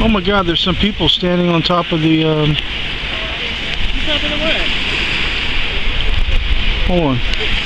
Oh my god, there's some people standing on top of the, um... Top of the? Hold on.